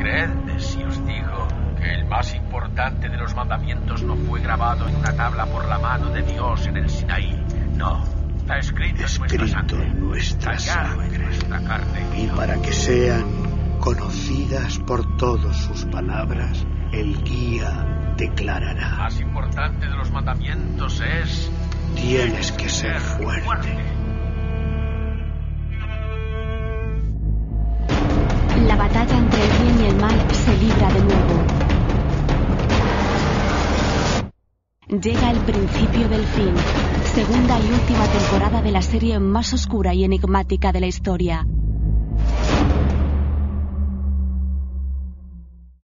Creedme si os digo que el más importante de los mandamientos no fue grabado en una tabla por la mano de Dios en el Sinaí. No, está escrito, escrito en nuestra sangre. en nuestra en carne. Y para que sean conocidas por todos sus palabras, el guía declarará. más importante de los mandamientos es... Tienes que ser fuerte. Llega el principio del fin, segunda y última temporada de la serie más oscura y enigmática de la historia.